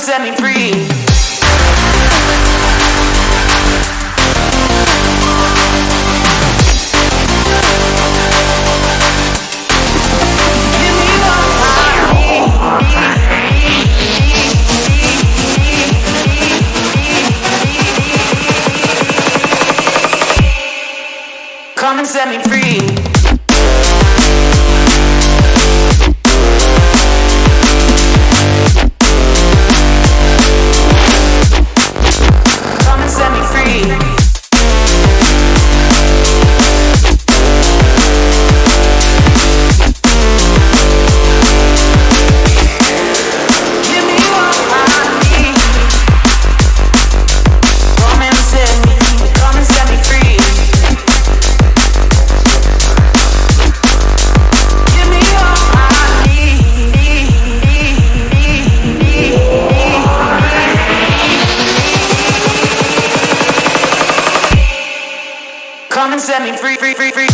set me free. Give me need. Come and set me free. Come and set me free, free, free, free.